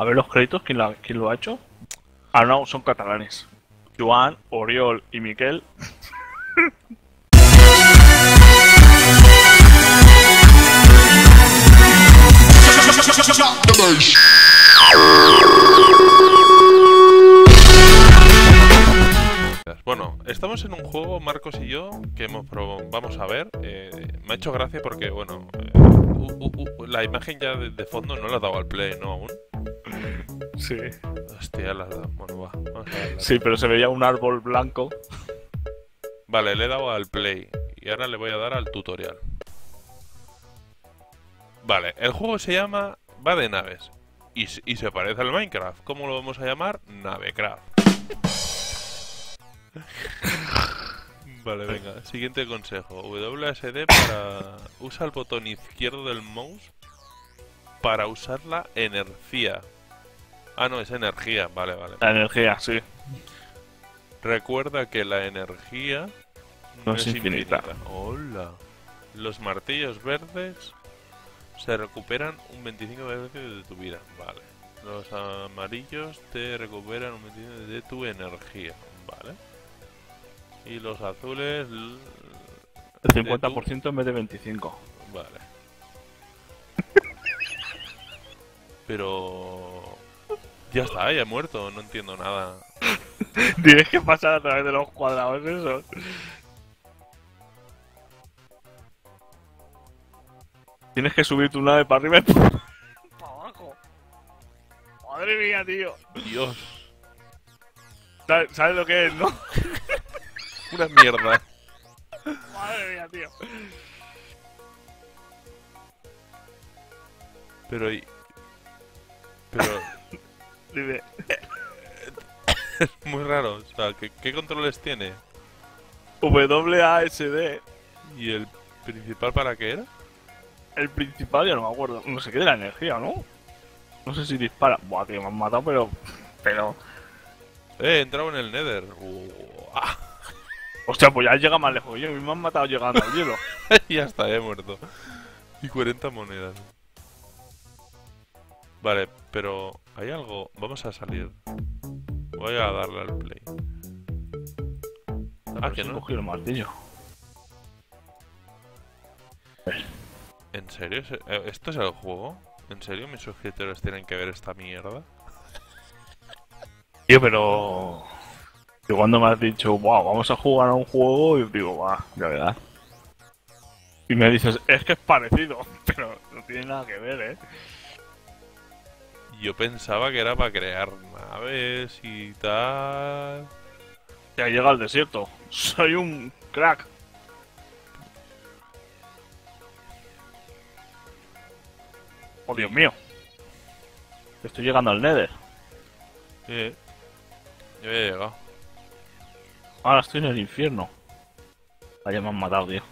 A ver los créditos, ¿quién, lo ha hecho? Ah, no, son catalanes. Joan, Oriol y Miquel. Bueno, estamos en un juego, Marcos y yo, que hemos vamos a ver. eh, me ha hecho gracia porque, bueno, eh, la imagen ya de, de fondo no la ha dado al play, ¿no? Aún. Sí. Hostia, la. Bueno, va. Sí, pero se veía un árbol blanco. Vale, le he dado al play y ahora le voy a dar al tutorial. Vale, el juego se llama Va de naves y, y se parece al Minecraft. ¿Cómo lo vamos a llamar? Navecraft. Vale, venga, siguiente consejo. WSD para... Usa el botón izquierdo del mouse para usar la energía. Ah, no, es energía. Vale, vale. La energía, sí. Recuerda que la energía No es infinita. Hola. Los martillos verdes se recuperan un 25 veces de tu vida. Vale. Los amarillos te recuperan un 25 de tu energía. Vale. Y los azules... El de tu- 50% en vez de 25. Vale. Pero... Ya está, ya he muerto. No entiendo nada. Tienes que pasar a través de los cuadrados esos. Tienes que subir tu nave para arriba y para abajo. Madre mía, tío. Dios. ¿Sabes, sabes lo que es, no? Una mierda. Madre mía, tío. Pero... Pero... Dime. Muy raro. O sea, ¿qué, qué controles tiene? WASD. ¿Y el principal para qué era? El principal ya no me acuerdo. No sé qué de la energía, ¿no? No sé si dispara. Buah, tío, me han matado, pero. Pero. Eh, he entrado en el Nether. Uah. Hostia, pues ya llega más lejos. que Yo me han matado llegando al hielo. ya está, he muerto. Y 40 monedas. Vale, pero hay algo. Vamos a salir. Voy a darle al play. Ah, que que no. cogido el martillo. ¿En serio? ¿Se- eh, ¿Esto es el juego? ¿En serio mis suscriptores tienen que ver esta mierda? Tío, pero. Que cuando me has dicho, wow, vamos a jugar a un juego, y digo, va, ya verás. Y me dices, es que es parecido, pero no tiene nada que ver, ¿eh? Yo pensaba que era para crear naves y tal. Ya llega al desierto. Soy un crack. Oh, Dios mío. Estoy llegando al Nether. Eh, yo he llegado. Ahora estoy en el infierno. Vaya, me han matado, tío.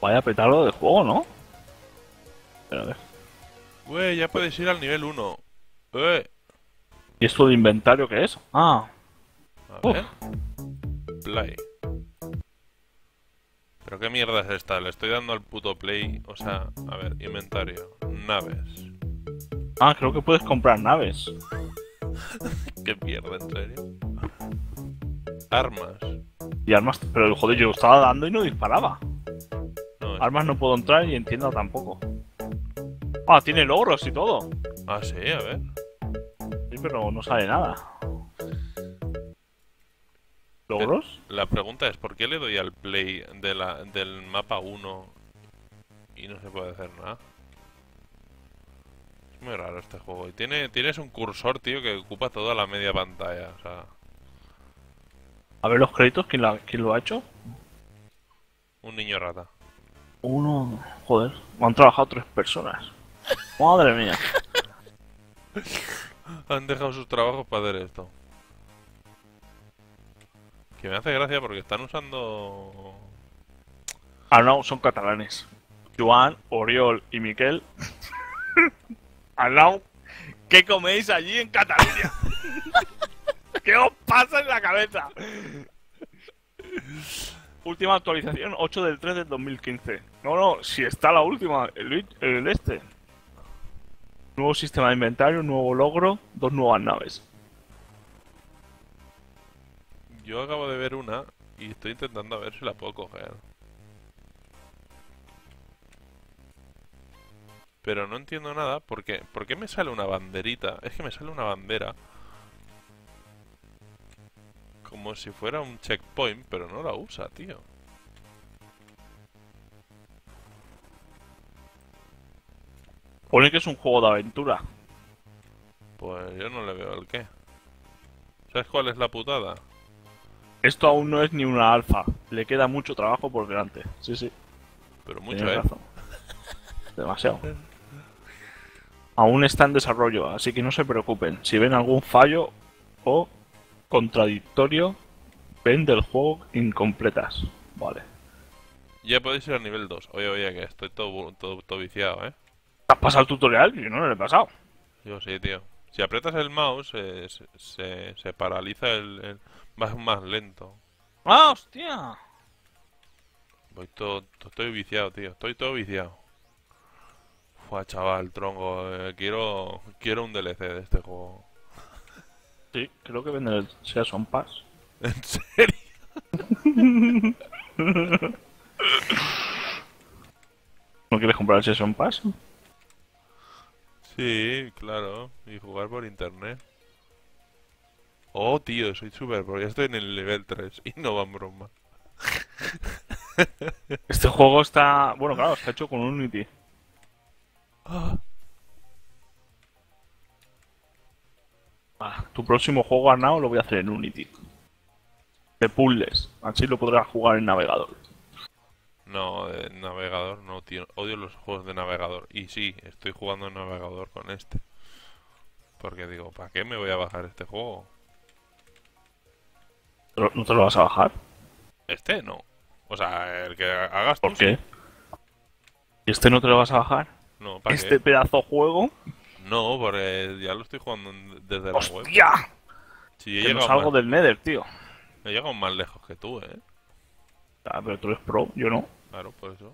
Vaya petardo de juego, ¿no? Pero a ver. Güey, ya puedes ir al nivel 1. Eh, ¿Y esto de inventario qué es? Ah, a ver. Play. ¿Pero qué mierda es esta? Le estoy dando al puto play. O sea, a ver, inventario. Naves. ah, creo que puedes comprar naves. ¿Qué mierda, en serio? Armas. Y armas, pero joder, yo estaba dando y no disparaba. No, es- Armas no puedo entrar y en tienda tampoco. Ah, tiene logros y todo. Ah, sí, a ver. Sí, pero no sale nada. ¿Logros? La pregunta es, ¿por qué le doy al play de la, del mapa 1 y no se puede hacer nada? Es muy raro este juego. Y tiene, tienes un cursor, tío, que ocupa toda la media pantalla. O sea, A ver los créditos, ¿quién, la- quién lo ha hecho? un niño rata. Uno. Joder, han trabajado tres personas. Madre mía. Han dejado sus trabajos para hacer esto. Que me hace gracia porque están usando... Ah, no, son catalanes. Joan, Oriol y Miquel. Arnau, ¿qué coméis allí en Cataluña? ¿Qué os pasa en la cabeza? Última actualización, 8 del 3 del 2015. No, no, si está la última, el, el este. Nuevo sistema de inventario, nuevo logro, dos nuevas naves. Yo acabo de ver una y estoy intentando a ver si la puedo coger. Pero no entiendo nada porque ¿por qué me sale una banderita? Es que me sale una bandera como si fuera un checkpoint, pero no la usa, tío. Pone que es un juego de aventura. Pues yo no le veo el qué. ¿Sabes cuál es la putada? Esto aún no es ni una alfa. Le queda mucho trabajo por delante. Sí, sí. Pero mucho, tienes ¿eh? razón. Demasiado. Aún está en desarrollo, así que no se preocupen. Si ven algún fallo o contradictorio, ven del juego incompletas. Vale. Ya podéis ir al nivel 2. Oye, oye, que estoy todo, todo, todo viciado, ¿eh? ¿Te has pasado el tutorial? Yo no lo he pasado. Yo sí, tío. Si aprietas el mouse, eh, se, se, se paraliza el, el- Vas más lento. ¡Ah, hostia! Voy todo, to- estoy viciado, tío. Estoy todo viciado. Fua, chaval, tronco. eh, quiero, quiero un DLC de este juego. Sí, creo que venden el Season Pass. ¿En serio? ¿No quieres comprar el Season Pass? Sí, claro. Y jugar por internet. Oh, tío, soy super pro. Ya estoy en el nivel 3 y no van broma. Este juego está... Bueno, claro, está hecho con Unity. Ah, Ah, tu próximo juego, Arnau, lo voy a hacer en Unity. De puzzles. Así lo podrás jugar en navegador. No, de navegador no, tío. Odio los juegos de navegador. Y sí, estoy jugando en navegador con este. Porque digo, ¿para qué me voy a bajar este juego? ¿Pero ¿No te lo vas a bajar? Este no. O sea, el que hagas tú. ¿Por qué? ¿Y este no te lo vas a bajar? No, ¿para Este qué? pedazo juego. No, porque ya lo estoy jugando desde la web. ¡Hostia! Sí, he Que no salgo más, del Nether, tío. he llegado más lejos que tú, ¿eh? Ah, pero tú eres pro, yo no. Claro, por eso.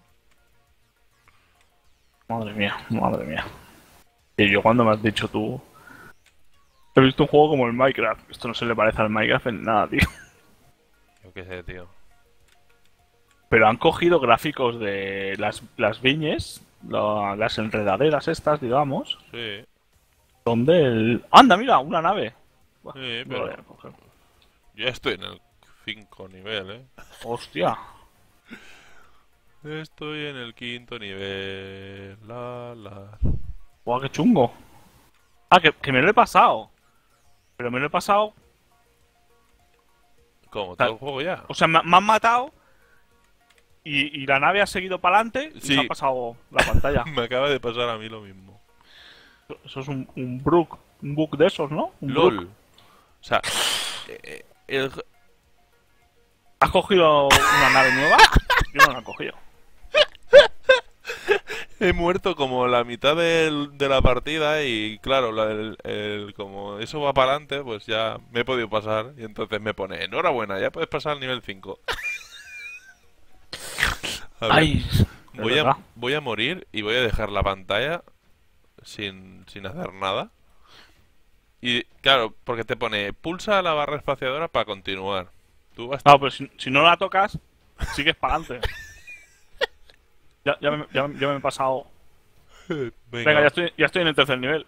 Madre mía, madre mía. Y yo cuando me has dicho tú... He visto un juego como el Minecraft. Esto no se le parece al Minecraft en nada, tío. Yo qué sé, tío. Pero han cogido gráficos de las, las viñes, la- las enredaderas estas, digamos, Sí, donde el... ¡Anda, mira! Una nave. Buah, Sí, no pero- coger. ya estoy en el 5 nivel, ¿eh? ¡Hostia! Estoy en el quinto nivel. La, la. ¡Guau, qué chungo! Ah, que, que me lo he pasado. Pero me lo he pasado... ¿Cómo? ¿Todo el juego ya? O sea, me, me han matado y, y la nave ha seguido para adelante y Sí. se ha pasado la pantalla. Me acaba de pasar a mí lo mismo. Eso es un, un bug, un bug de esos, ¿no? Un LOL. O sea, eh, eh, el, ¿Has cogido una nave nueva? Yo no la he cogido. He muerto como la mitad de la partida y claro, la- el, el- como eso va para adelante, pues ya me he podido pasar y entonces me pone, enhorabuena, ya puedes pasar al nivel 5. A ver, Ay, voy, a, verdad. voy a morir y voy a dejar la pantalla sin, sin hacer nada. Y claro, porque te pone, pulsa la barra espaciadora para continuar. Tú vas... No, pero si, si no la tocas, sigues para adelante. Ya, ya, me, ya, ya me he pasado. Venga, Venga, ya estoy, ya estoy en el tercer nivel.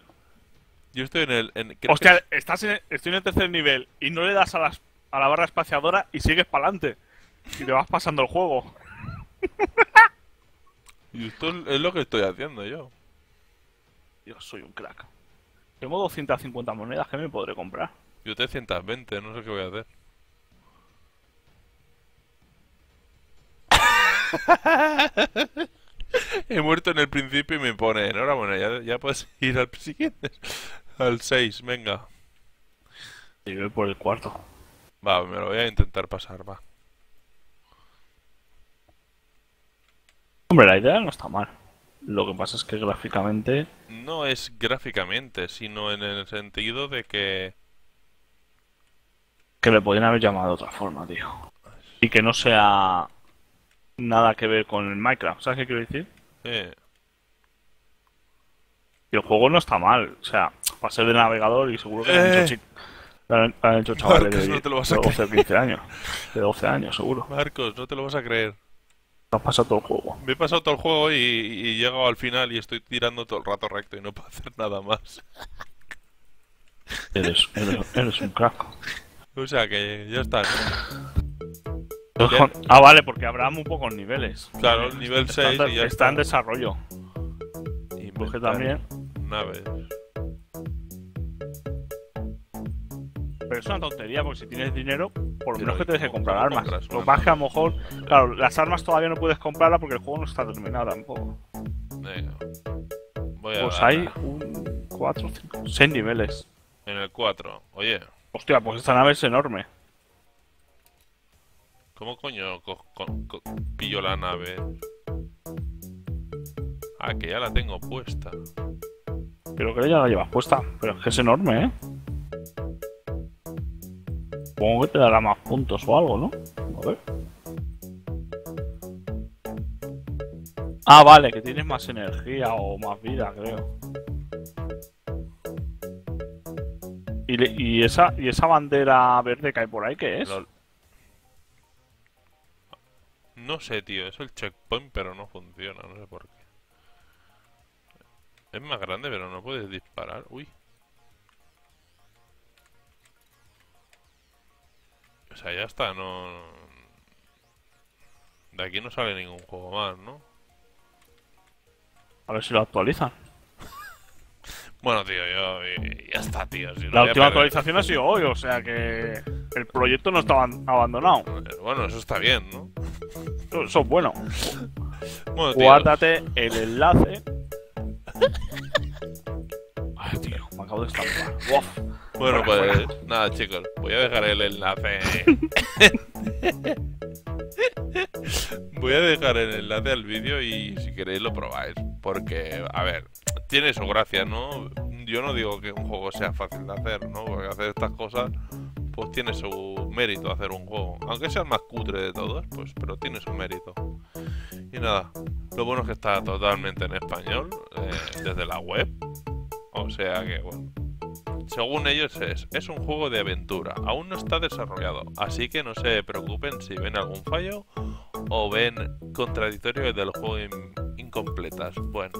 yo estoy en el... en- que Hostia, estás en, estoy en el tercer nivel y no le das a, las, a la barra espaciadora y sigues para adelante. Y te vas pasando el juego. Y esto es lo que estoy haciendo yo. Dios, soy un crack. Tengo 250 monedas que me podré comprar. Yo 320, no sé qué voy a hacer. He muerto en el principio y me pone, enhorabuena, ya, ya puedes ir al siguiente. Al 6, venga. Y voy por el cuarto. Va, me lo voy a intentar pasar, va. Hombre, la idea no está mal. Lo que pasa es que gráficamente No es gráficamente, sino en el sentido de que... que le podrían haber llamado de otra forma, tío. Y que no sea nada que ver con el Minecraft. ¿Sabes qué quiero decir? eh, Y el juego no está mal. O sea, para ser de navegador y seguro que lo han Eh. hecho, lo han, han hecho chavales Marcos, de, no te lo vas a de 12 o 15 años. De 12 años, seguro. Marcos, no te lo vas a creer. Te has pasado todo el juego. Me he pasado todo el juego y, y he llegado al final y estoy tirando todo el rato recto y no puedo hacer nada más. Eres, eres, eres un crack. O sea que ya está. Ah, vale, porque habrá muy pocos niveles. Claro, el nivel Está, 6 y ya está en está. desarrollo. Y Porque también. Naves. Pero es una tontería, porque si tienes dinero, por lo menos que ¿y te deje comprar armas. compras Lo una que a lo mejor, claro, las armas todavía no puedes comprarlas porque el juego no está terminado tampoco. Venga. Voy a Pues hay un, cuatro, cinco, seis niveles. En el 4. Oye, Hostia, pues esta nave es enorme. ¿Cómo coño co- co- pillo la nave? Ah, que ya la tengo puesta. Creo que ya la llevas puesta, pero es que es enorme, ¿eh? Supongo que te dará más puntos o algo, ¿no? A ver. Ah, vale, que tienes más energía o más vida, creo. ¿Y, le- y esa, ¿Y esa bandera verde que hay por ahí qué es? Lol. No sé, tío, es el checkpoint, pero no funciona, no sé por qué. Es más grande, pero no puedes disparar. Uy. O sea, ya está, no... De aquí no sale ningún juego más, ¿no? A ver si lo actualizan. Bueno, tío, yo... Ya está, tío. si no La última actualización ha sido hoy, o sea que el proyecto no estaba abandonado. Bueno, eso está bien, ¿no? Eso es bueno. Tío, Guárdate el enlace. Ay, tío, me acabo de estampar. Bueno, pues nada, chicos, voy a dejar el enlace. voy a dejar el enlace al vídeo y si queréis lo probáis. Porque, a ver, tiene su gracia, ¿no? Yo no digo que un juego sea fácil de hacer, ¿no? Porque hacer estas cosas, pues tiene su mérito hacer un juego. Aunque sea el más cutre de todos, pues, pero tiene su mérito. Y nada, lo bueno es que está totalmente en español, eh, desde la web. O sea que, bueno. Según ellos es, es un juego de aventura, aún no está desarrollado, así que no se preocupen si ven algún fallo o ven contradictorios del juego in- incompletas. Bueno,